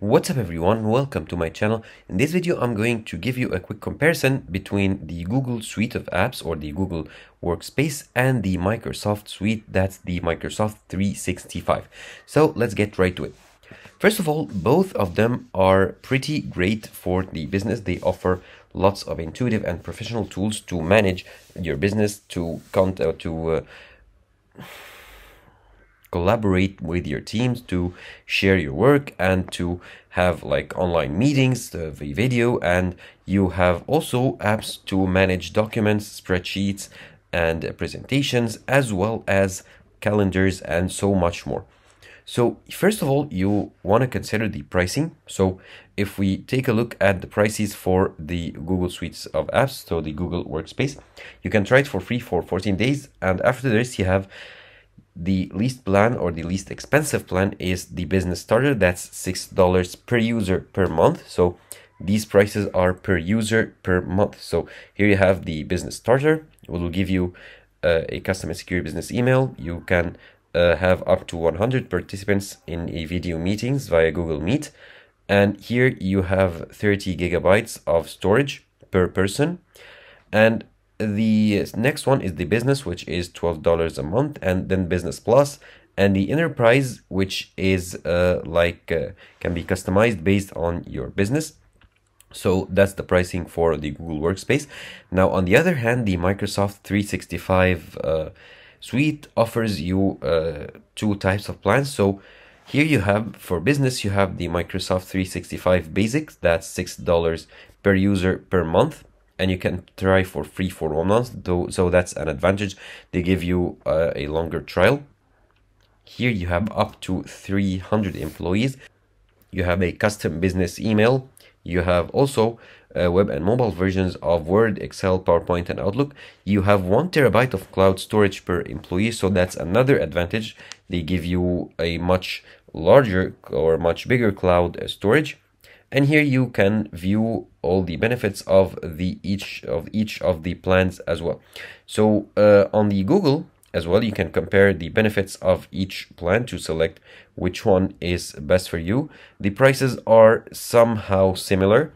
What's up everyone, welcome to my channel. In this video I'm going to give you a quick comparison between the Google Suite of apps or the Google Workspace and the Microsoft Suite, that's the Microsoft 365. So let's get right to it. First of all, both of them are pretty great for the business. They offer lots of intuitive and professional tools to manage your business, to, count, uh, to uh, collaborate with your teams to share your work and to have like online meetings the video and you have also apps to manage documents spreadsheets and presentations as well as calendars and so much more. So first of all you want to consider the pricing. So if we take a look at the prices for the google suites of apps so the google workspace you can try it for free for 14 days and after this you have the least plan or the least expensive plan is the business starter. That's six dollars per user per month. So these prices are per user per month. So here you have the business starter. It will give you uh, a custom secure business email. You can uh, have up to 100 participants in a video meetings via google meet. And here you have 30 gigabytes of storage per person. And the next one is the business, which is $12 a month, and then business plus, and the enterprise, which is uh, like uh, can be customized based on your business. So that's the pricing for the Google Workspace. Now, on the other hand, the Microsoft 365 uh, suite offers you uh, two types of plans. So here you have for business, you have the Microsoft 365 Basics, that's $6 per user per month and you can try for free for one month though so that's an advantage. They give you uh, a longer trial. Here you have up to 300 employees. You have a custom business email. You have also uh, web and mobile versions of word excel powerpoint and outlook. You have one terabyte of cloud storage per employee so that's another advantage. They give you a much larger or much bigger cloud storage. And here you can view all the benefits of the each of each of the plans as well. So uh, on the google as well you can compare the benefits of each plan to select which one is best for you. The prices are somehow similar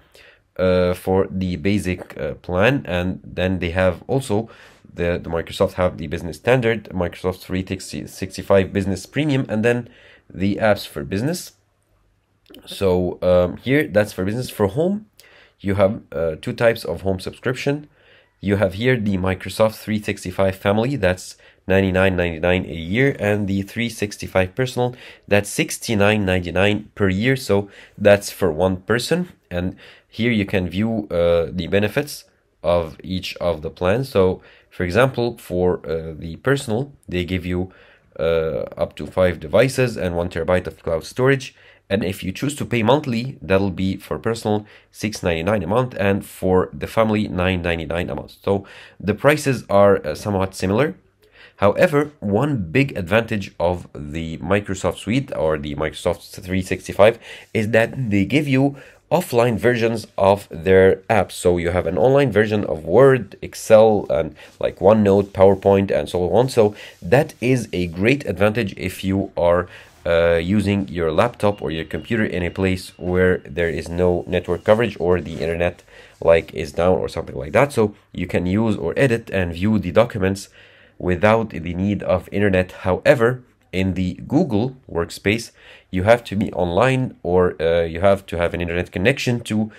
uh, for the basic uh, plan and then they have also the, the Microsoft have the business standard Microsoft 365 business premium and then the apps for business. So um, here that's for business. For home you have uh, two types of home subscription. You have here the microsoft 365 family that's 99.99 a year and the 365 personal that's 69.99 per year so that's for one person. And here you can view uh, the benefits of each of the plans. So for example for uh, the personal they give you uh, up to five devices and one terabyte of cloud storage and if you choose to pay monthly that'll be for personal 6.99 a month and for the family 9.99 a month so the prices are uh, somewhat similar however one big advantage of the microsoft suite or the microsoft 365 is that they give you offline versions of their apps. So you have an online version of Word, Excel, and like OneNote, PowerPoint, and so on. So that is a great advantage if you are uh, using your laptop or your computer in a place where there is no network coverage or the internet like is down or something like that. So you can use or edit and view the documents without the need of internet. However in the google workspace you have to be online or uh, you have to have an internet connection to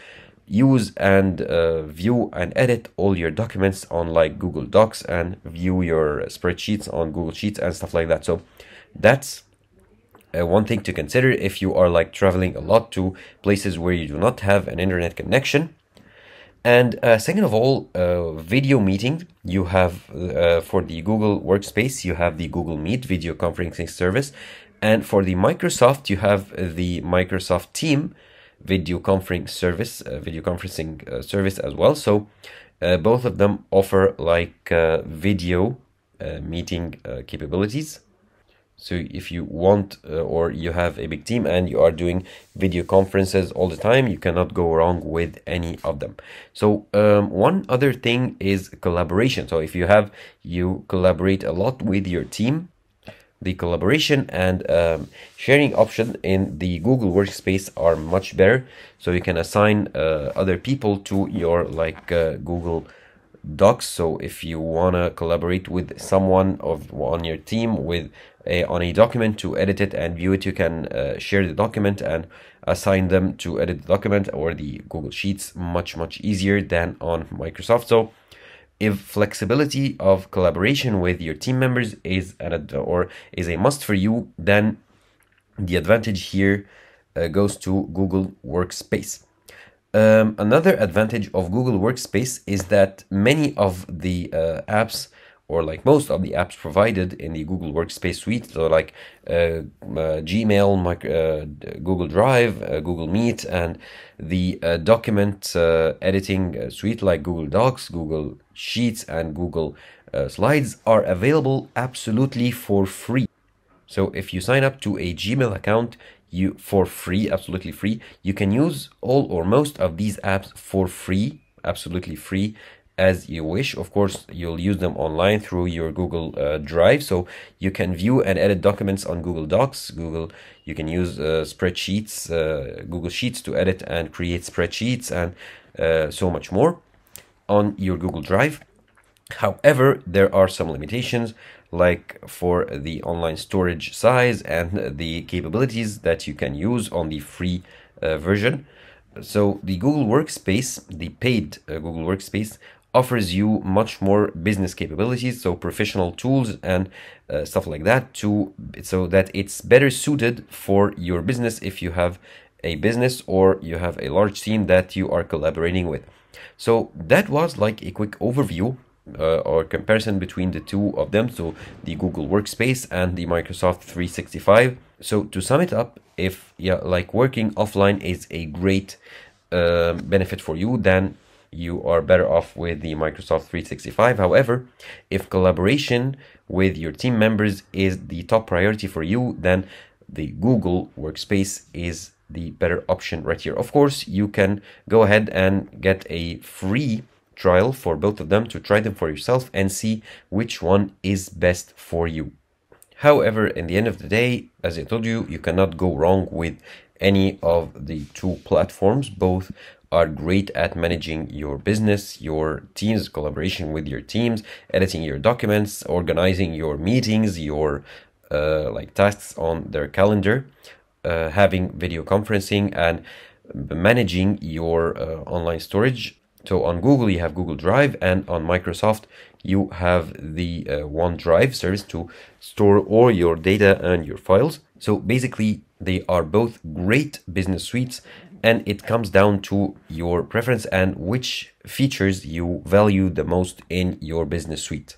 use and uh, view and edit all your documents on like google docs and view your spreadsheets on google sheets and stuff like that. So that's uh, one thing to consider if you are like traveling a lot to places where you do not have an internet connection. And uh, second of all, uh, video meeting, you have uh, for the Google Workspace, you have the Google Meet video conferencing service. And for the Microsoft, you have the Microsoft Team video conferencing service, uh, video conferencing uh, service as well. So both of them offer like video meeting capabilities. So if you want uh, or you have a big team and you are doing video conferences all the time, you cannot go wrong with any of them. So um, one other thing is collaboration. So if you have, you collaborate a lot with your team, the collaboration and um, sharing option in the Google Workspace are much better. So you can assign uh, other people to your like uh, Google Docs. So if you wanna collaborate with someone of on your team with a, on a document to edit it and view it, you can uh, share the document and assign them to edit the document or the Google Sheets much much easier than on Microsoft. So if flexibility of collaboration with your team members is an or is a must for you, then the advantage here uh, goes to Google Workspace. Um, another advantage of Google Workspace is that many of the uh, apps or like most of the apps provided in the Google Workspace suite, so like uh, uh, Gmail, uh, Google Drive, uh, Google Meet, and the uh, document editing suite like Google Docs, Google Sheets, and Google Slides are available absolutely for free. So if you sign up to a Gmail account, you for free, absolutely free, you can use all or most of these apps for free, absolutely free as you wish. Of course, you'll use them online through your Google uh, Drive. So you can view and edit documents on Google Docs. Google, you can use uh, spreadsheets, uh, Google Sheets to edit and create spreadsheets and uh, so much more on your Google Drive. However, there are some limitations like for the online storage size and the capabilities that you can use on the free uh, version. So the Google Workspace, the paid uh, Google Workspace offers you much more business capabilities so professional tools and uh, stuff like that to so that it's better suited for your business if you have a business or you have a large team that you are collaborating with so that was like a quick overview uh, or comparison between the two of them so the google workspace and the microsoft 365 so to sum it up if yeah like working offline is a great uh, benefit for you then you are better off with the Microsoft 365. However, if collaboration with your team members is the top priority for you, then the Google Workspace is the better option right here. Of course, you can go ahead and get a free trial for both of them to try them for yourself and see which one is best for you. However, in the end of the day, as I told you, you cannot go wrong with any of the two platforms. Both are great at managing your business, your teams, collaboration with your teams, editing your documents, organizing your meetings, your uh, like tasks on their calendar, uh, having video conferencing, and managing your uh, online storage. So on Google, you have Google Drive, and on Microsoft, you have the uh, OneDrive service to store all your data and your files. So basically, they are both great business suites and it comes down to your preference and which features you value the most in your business suite.